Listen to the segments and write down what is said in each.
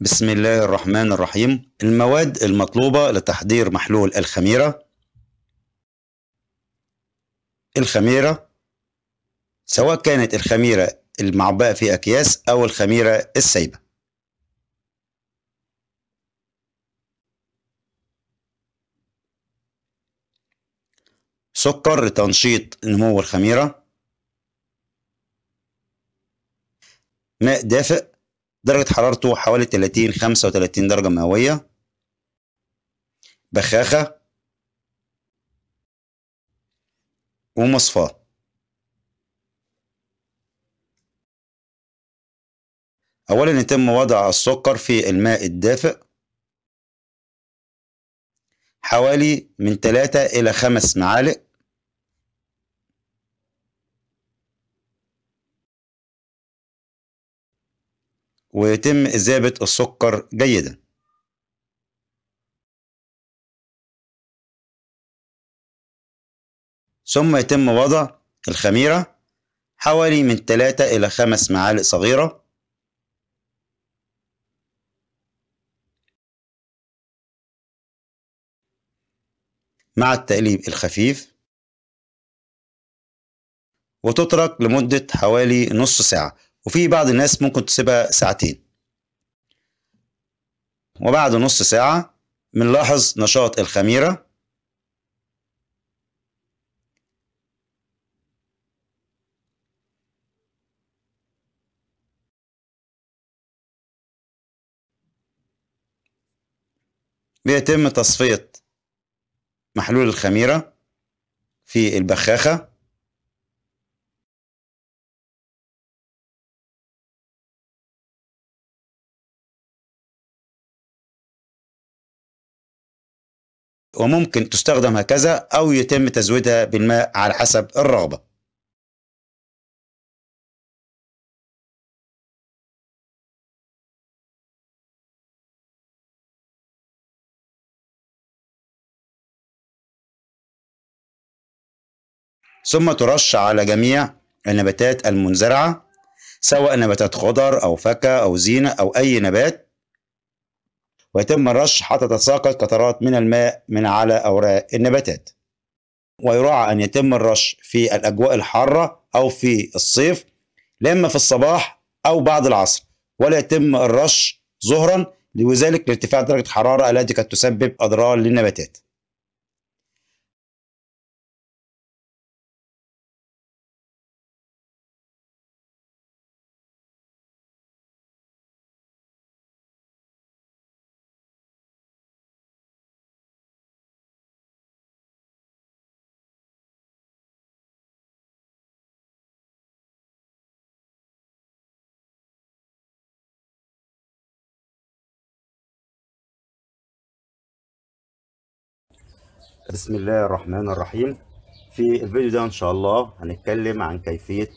بسم الله الرحمن الرحيم. المواد المطلوبة لتحضير محلول الخميرة. الخميرة سواء كانت الخميرة المعبأة في أكياس أو الخميرة السايبة. سكر لتنشيط نمو الخميرة. ماء دافئ. درجة حرارته حوالي 30 35 درجة مئوية. بخاخة. ومصفاة. أولا يتم وضع السكر في الماء الدافئ. حوالي من 3 إلى 5 معالق. ويتم إذابة السكر جيدا. ثم يتم وضع الخميرة حوالي من 3 إلى 5 معالق صغيرة. مع التقليب الخفيف. وتترك لمدة حوالي نص ساعة. وفي بعض الناس ممكن تسيبها ساعتين. وبعد نص ساعة بنلاحظ نشاط الخميرة. بيتم تصفية محلول الخميرة في البخاخة. وممكن تستخدم هكذا أو يتم تزويدها بالماء على حسب الرغبة. ثم ترش على جميع النباتات المنزرعة سواء نباتات خضر أو فاكهة أو زينة أو أي نبات ويتم الرش حتى تتساقط قطرات من الماء من على أوراق النباتات. ويراعى أن يتم الرش في الأجواء الحارة أو في الصيف لا إما في الصباح أو بعد العصر ولا يتم الرش ظهرا لذلك لارتفاع درجة الحرارة التي قد تسبب أضرار للنباتات. بسم الله الرحمن الرحيم. في الفيديو ده إن شاء الله هنتكلم عن كيفية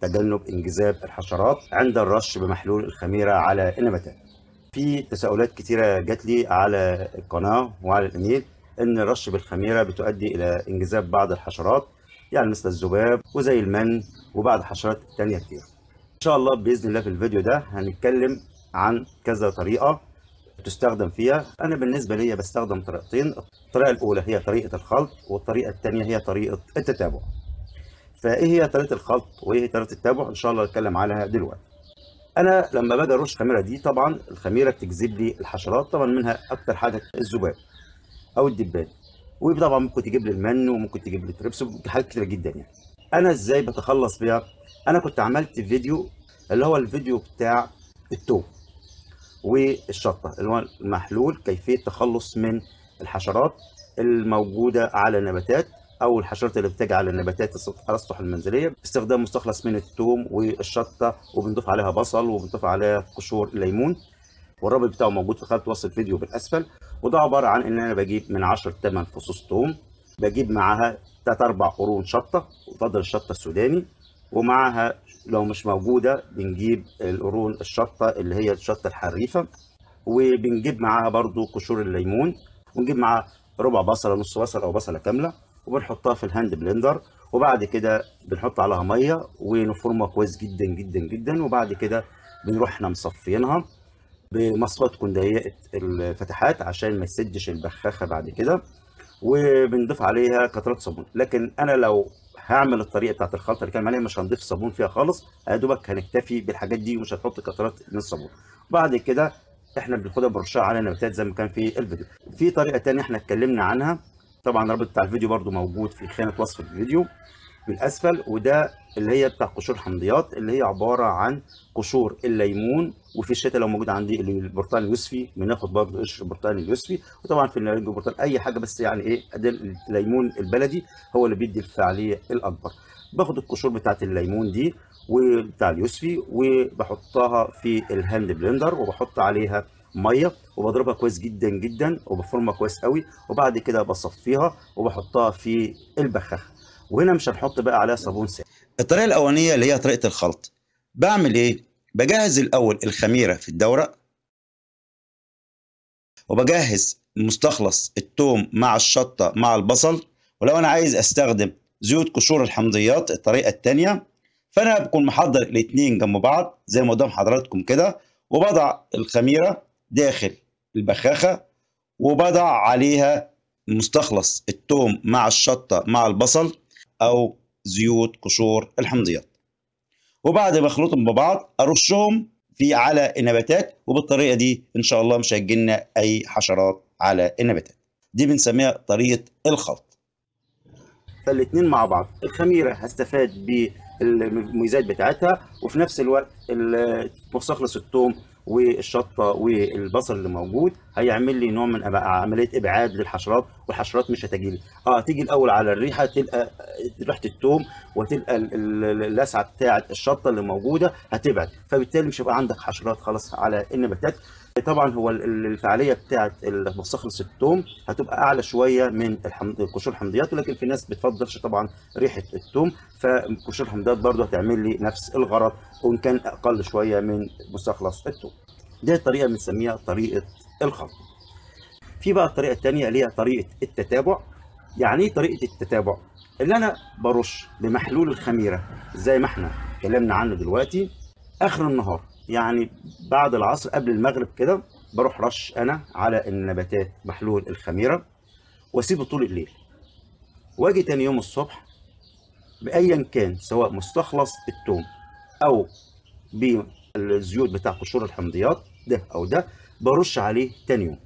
تجنب انجذاب الحشرات عند الرش بمحلول الخميرة على النباتات. في تساؤلات كتيرة جات لي على القناة وعلى الإيميل إن الرش بالخميرة بتؤدي إلى انجذاب بعض الحشرات يعني مثل الذباب وزي المن وبعض الحشرات التانية كتير. إن شاء الله بإذن الله في الفيديو ده هنتكلم عن كذا طريقة تستخدم فيها. أنا بالنسبة لي بستخدم طريقتين. الطريقة الأولى هي طريقة الخلط والطريقة الثانية هي طريقة التتابع. فإيه هي طريقة الخلط وإيه هي طريقة التتابع؟ إن شاء الله نتكلم عنها دلوقتي. أنا لما باجي أرش الخميرة دي طبعا الخميرة بتجذب لي الحشرات طبعا منها أكتر حاجة الذباب أو الدبان. وطبعا ممكن تجيب لي المن وممكن تجيب لي تريبس حاجات كتيرة جدا يعني. أنا إزاي بتخلص بيها؟ أنا كنت عملت فيديو اللي هو الفيديو بتاع التوم. والشطة المحلول كيفية التخلص من الحشرات الموجودة على النباتات أو الحشرات اللي بتجي على النباتات على السطح المنزلية. باستخدام مستخلص من الثوم والشطة وبنضيف عليها بصل وبنضيف عليها قشور الليمون والرابط بتاعه موجود في خلف وصف الفيديو بالأسفل. وده عبارة عن إن أنا بجيب من 10 ل 8 فصوص ثوم بجيب معاها 3 4 قرون شطة وفضل الشطة السوداني. ومعها لو مش موجودة بنجيب القرون الشطة اللي هي الشطة الحريفة وبنجيب معاها برضو قشور الليمون ونجيب معاها ربع بصلة نص بصلة أو بصلة كاملة وبنحطها في ال hand blender وبعد كده بنحط عليها مية ونفرمها كويس جدا جدا جدا وبعد كده بنروح إحنا مصفينها بمصفى تكون ضيقه الفتحات عشان ما يسدش البخاخة بعد كده. وبنضيف عليها قطرات صابون. لكن أنا لو هعمل الطريقة بتاعت الخلطة اللي كان عليها مش هنضيف صابون فيها خالص يا دوبك هنكتفي بالحاجات دي ومش هنحط قطرات من الصابون. بعد كده إحنا بناخدها برشها على نباتات زي ما كان في الفيديو. في طريقة تانية إحنا اتكلمنا عنها. طبعا الرابط بتاع الفيديو برضو موجود في خانة وصف الفيديو. بالأسفل وده اللي هي بتاع قشور حمضيات اللي هي عبارة عن قشور الليمون وفي الشتاء لو موجود عندي البرتقال اليوسفي بناخد برضه قشر البرتقال اليوسفي وطبعا في البرتقال أي حاجة بس يعني ده الليمون البلدي هو اللي بيدي الفعالية الأكبر. باخد القشور بتاعت الليمون دي وبتاع اليوسفي وبحطها في ال hand blender وبحط عليها مية وبضربها كويس جدا جدا وبفرمها كويس قوي وبعد كده بصفيها وبحطها في البخاخة. وهنا مش هنحط بقى عليها صابون سائل الطريقة الأولانية اللي هي طريقة الخلط. بعمل إيه؟ بجهز الأول الخميرة في الدورق وبجهز مستخلص التوم مع الشطة مع البصل. ولو أنا عايز أستخدم زيوت قشور الحمضيات الطريقة التانية. فأنا بكون محضر الاتنين جنب بعض زي ما قدام حضراتكم كده. وبضع الخميرة داخل البخاخة. وبضع عليها مستخلص التوم مع الشطة مع البصل. أو زيوت قشور الحمضيات. وبعد ما اخلطهم ببعض أرشهم في على النباتات وبالطريقة دي إن شاء الله مش هيجيلنا أي حشرات على النباتات. دي بنسميها طريقة الخلط. فالاتنين مع بعض الخميرة هستفاد بالمميزات بتاعتها وفي نفس الوقت مستخلص الثوم والشطة والبصل اللي موجود هيعمل لي نوع من عملية إبعاد للحشرات والحشرات مش هتجي آه تيجي الأول على الريحة تلقى ريحة الثوم وتلقى اللسعة بتاعة الشطة اللي موجودة هتبعد. فبالتالي مش هيبقى عندك حشرات خلاص على النباتات طبعا هو الفعالية بتاعه مستخلص الثوم هتبقى أعلى شوية من قشور الحمضيات ولكن في ناس بتفضلش طبعا ريحة الثوم فقشور الحمضيات برضه هتعمل لي نفس الغرض وإن كان أقل شوية من مستخلص الثوم دي طريقه بنسميها طريقة الخلط في بقى الطريقة الثانية اللي هي طريقة التتابع. يعني إيه طريقة التتابع؟ اللي أنا برش بمحلول الخميرة زي ما إحنا اتكلمنا عنه دلوقتي آخر النهار. يعني بعد العصر قبل المغرب كده بروح رش أنا على النباتات محلول الخميرة وأسيبه طول الليل. وأجي تاني يوم الصبح بايا كان سواء مستخلص الثوم أو بالزيوت بتاع قشور الحمضيات ده أو ده برش عليه تاني يوم.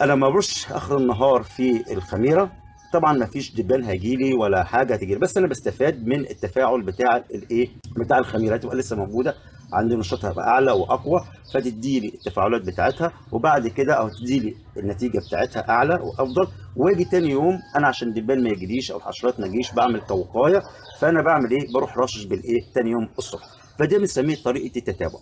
أنا ما برش آخر النهار في الخميرة طبعا ما فيش دبان هيجي لي ولا حاجة هتجي لي بس أنا بستفاد من التفاعل بتاع الإيه بتاع الخميره تبقى لسه موجودة. عندي نشاطها هيبقى أعلى وأقوى فتدي لي التفاعلات بتاعتها وبعد كده أو تدي لي النتيجة بتاعتها أعلى وأفضل. وآجي تاني يوم أنا عشان الدبان ما يجيليش أو الحشرات ما تجيش بعمل كوقايه فأنا بعمل إيه؟ بروح رشش بالإيه؟ تاني يوم الصبح. فده بنسميه طريقة التتابع.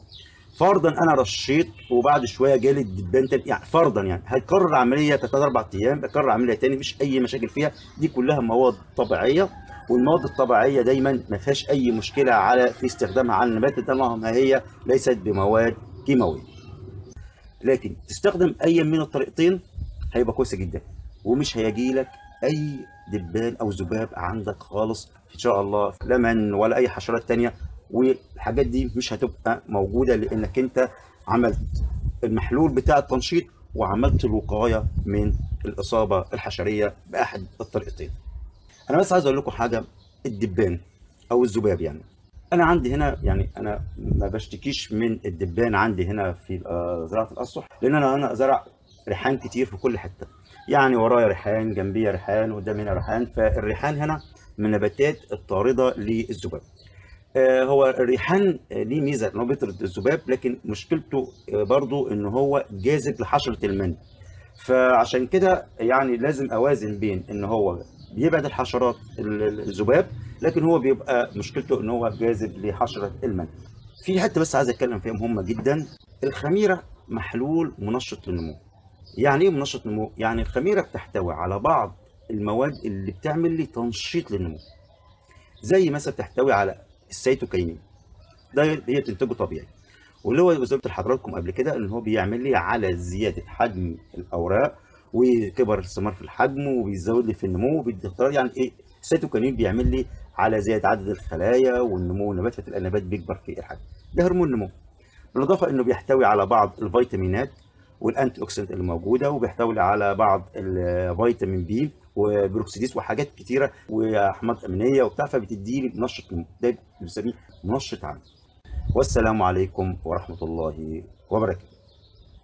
فرضا أنا رشيت وبعد شوية جالي الدبان تاني يعني فرضا يعني هيكرر عملية ثلاث أربع أيام بكرر عملية تاني مفيش أي مشاكل فيها. دي كلها مواد طبيعية والمواد الطبيعية دايما ما فيهاش أي مشكلة على في استخدامها على النبات. طالما هي ليست بمواد كيماوية. لكن تستخدم أي من الطريقتين هيبقى كويسة جدا. ومش هيجي لك أي دبان أو ذباب عندك خالص إن شاء الله لا من ولا أي حشرات تانية. والحاجات دي مش هتبقى موجودة لأنك أنت عملت المحلول بتاع التنشيط وعملت الوقاية من الإصابة الحشرية بأحد الطريقتين. أنا بس عايز أقول لكم حاجة الدبان أو الذباب يعني. أنا عندي هنا يعني أنا ما بشتكيش من الدبان عندي هنا في زراعة الأسطح لأن أنا أنا زرع ريحان كتير في كل حتة. يعني ورايا ريحان جنبيا ريحان قدامي هنا ريحان. فالريحان هنا من النباتات الطاردة للذباب. هو الريحان ليه ميزة إن هو بيطرد الذباب لكن مشكلته برضو إن هو جاذب لحشرة المن فعشان كده يعني لازم أوازن بين إن هو بيبعد الحشرات الذباب لكن هو بيبقى مشكلته إن هو جاذب لحشرة المن في حتة بس عايز أتكلم فيها مهمة جدا الخميرة محلول منشط للنمو. يعني إيه منشط نمو يعني الخميرة بتحتوي على بعض المواد اللي بتعمل لي تنشيط للنمو. زي مثلا بتحتوي على السيتوكاينين. ده هي بتنتجه طبيعي. واللي هو زي ما لحضراتكم قبل كده إن هو بيعمل لي على زيادة حجم الأوراق وكبر الثمار في الحجم وبيزود لي في النمو وبيدخل يعني إيه السيتوكاينين بيعمل لي على زيادة عدد الخلايا والنمو والنبات فتلاقي النبات بيكبر في الحجم. ده هرمون النمو. بالإضافة إنه بيحتوي على بعض الفيتامينات وال antioxidant اللي موجوده وبيحتوي على بعض الفيتامين بي و peroxidase وحاجات كتيرة وأحماض أمينية وبتاع فبتدي لي منشط ده بنسميه منشط عام. والسلام عليكم ورحمة الله وبركاته.